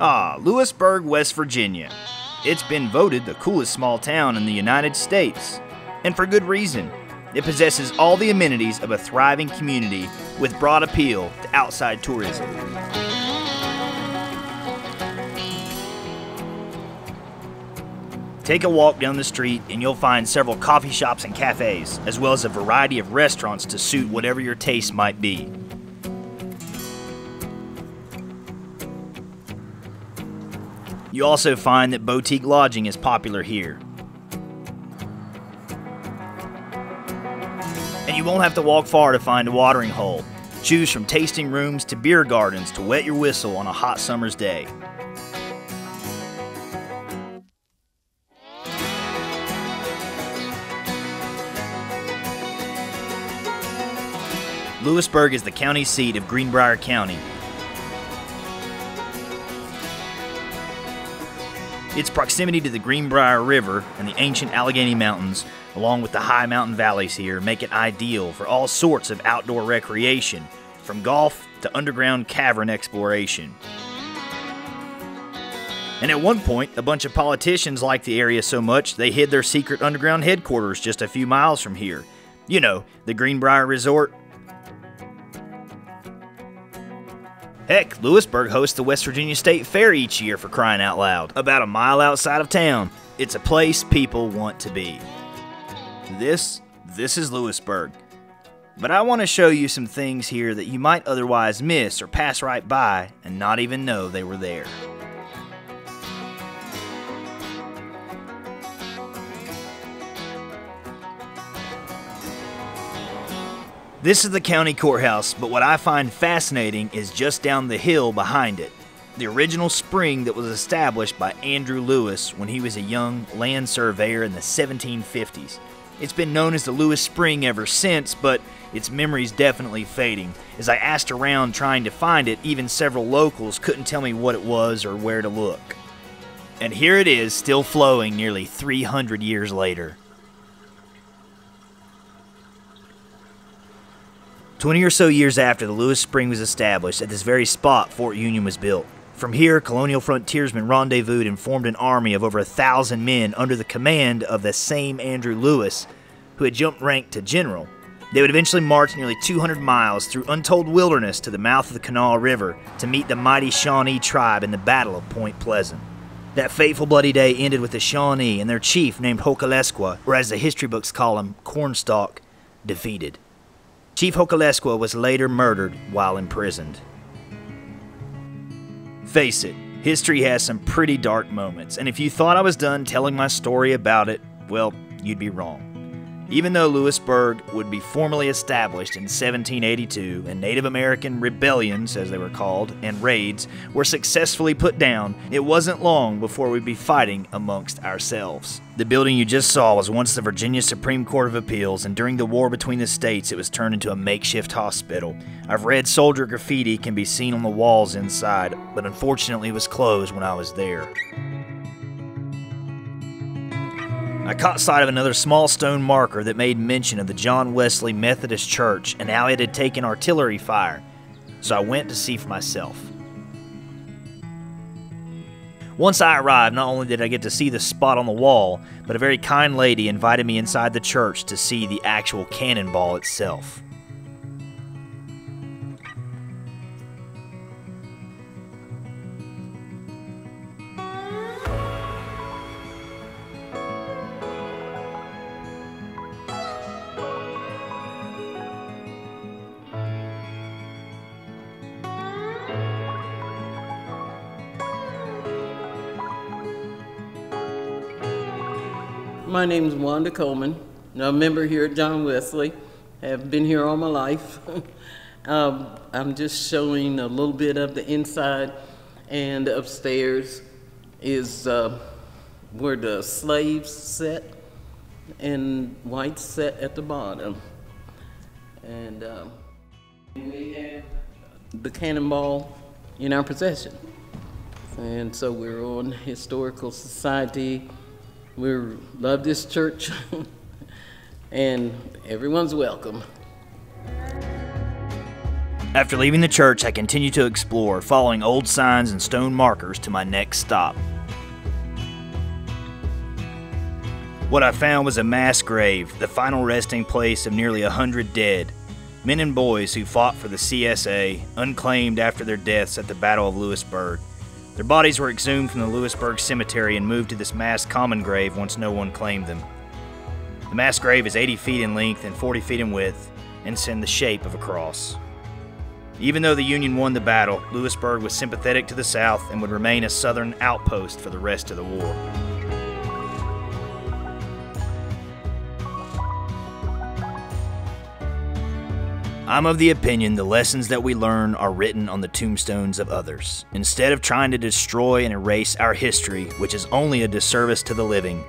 Ah, Lewisburg, West Virginia. It's been voted the coolest small town in the United States. And for good reason. It possesses all the amenities of a thriving community with broad appeal to outside tourism. Take a walk down the street and you'll find several coffee shops and cafes, as well as a variety of restaurants to suit whatever your taste might be. You also find that boutique lodging is popular here. And you won't have to walk far to find a watering hole. Choose from tasting rooms to beer gardens to wet your whistle on a hot summer's day. Lewisburg is the county seat of Greenbrier County. Its proximity to the Greenbrier River and the ancient Allegheny Mountains, along with the high mountain valleys here, make it ideal for all sorts of outdoor recreation, from golf to underground cavern exploration. And at one point, a bunch of politicians liked the area so much they hid their secret underground headquarters just a few miles from here. You know, the Greenbrier Resort. Heck, Lewisburg hosts the West Virginia State Fair each year for crying out loud. About a mile outside of town, it's a place people want to be. This, this is Lewisburg. But I want to show you some things here that you might otherwise miss or pass right by and not even know they were there. This is the county courthouse, but what I find fascinating is just down the hill behind it. The original spring that was established by Andrew Lewis when he was a young land surveyor in the 1750s. It's been known as the Lewis Spring ever since, but its memory's definitely fading. As I asked around trying to find it, even several locals couldn't tell me what it was or where to look. And here it is, still flowing nearly 300 years later. 20 or so years after the Lewis Spring was established, at this very spot Fort Union was built. From here, colonial frontiersmen rendezvoused and formed an army of over a thousand men under the command of the same Andrew Lewis, who had jumped rank to general. They would eventually march nearly 200 miles through untold wilderness to the mouth of the Kanawha River to meet the mighty Shawnee tribe in the Battle of Point Pleasant. That fateful bloody day ended with the Shawnee and their chief named Hokaleskwa, or as the history books call him, Cornstalk, defeated. Chief Hokaleskwa was later murdered while imprisoned. Face it, history has some pretty dark moments, and if you thought I was done telling my story about it, well, you'd be wrong. Even though Lewisburg would be formally established in 1782 and Native American rebellions, as they were called, and raids were successfully put down, it wasn't long before we'd be fighting amongst ourselves. The building you just saw was once the Virginia Supreme Court of Appeals, and during the war between the states, it was turned into a makeshift hospital. I've read soldier graffiti can be seen on the walls inside, but unfortunately it was closed when I was there. I caught sight of another small stone marker that made mention of the John Wesley Methodist Church and how it had taken artillery fire, so I went to see for myself. Once I arrived, not only did I get to see the spot on the wall, but a very kind lady invited me inside the church to see the actual cannonball itself. My name is Wanda Coleman. I'm a member here at John Wesley. I've been here all my life. um, I'm just showing a little bit of the inside, and upstairs is uh, where the slaves sit, and white sit at the bottom. And um, we have the cannonball in our possession. And so we're on Historical Society we love this church, and everyone's welcome. After leaving the church, I continued to explore, following old signs and stone markers to my next stop. What I found was a mass grave, the final resting place of nearly a hundred dead, men and boys who fought for the CSA, unclaimed after their deaths at the Battle of Lewisburg. Their bodies were exhumed from the Lewisburg Cemetery and moved to this mass common grave once no one claimed them. The mass grave is 80 feet in length and 40 feet in width, and is in the shape of a cross. Even though the Union won the battle, Lewisburg was sympathetic to the South and would remain a Southern outpost for the rest of the war. I'm of the opinion the lessons that we learn are written on the tombstones of others. Instead of trying to destroy and erase our history, which is only a disservice to the living,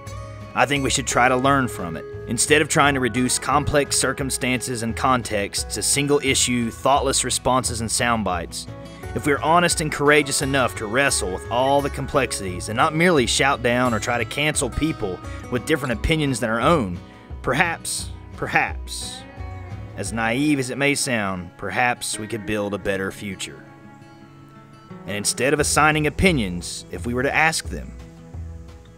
I think we should try to learn from it. Instead of trying to reduce complex circumstances and contexts to single issue, thoughtless responses and sound bites, if we're honest and courageous enough to wrestle with all the complexities and not merely shout down or try to cancel people with different opinions than our own, perhaps, perhaps, as naive as it may sound, perhaps we could build a better future. And instead of assigning opinions, if we were to ask them,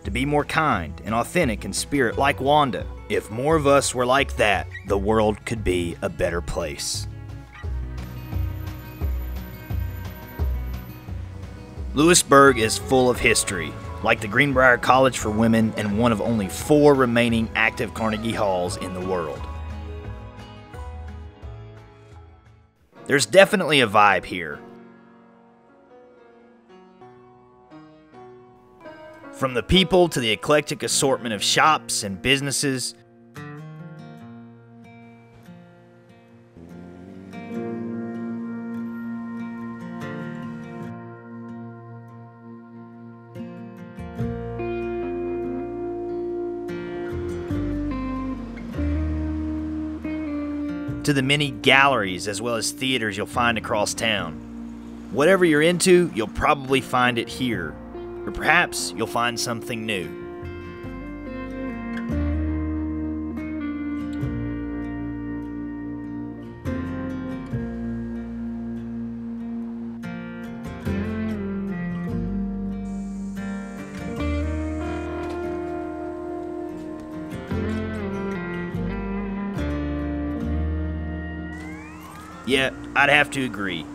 to be more kind and authentic in spirit, like Wanda, if more of us were like that, the world could be a better place. Lewisburg is full of history, like the Greenbrier College for Women and one of only four remaining active Carnegie Halls in the world. There's definitely a vibe here. From the people to the eclectic assortment of shops and businesses. To the many galleries as well as theaters you'll find across town. Whatever you're into, you'll probably find it here, or perhaps you'll find something new. Yeah, I'd have to agree.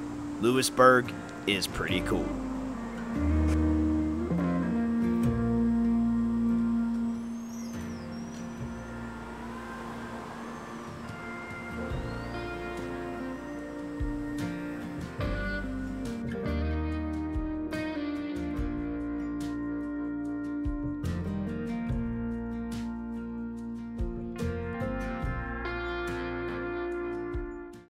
Lewisburg is pretty cool.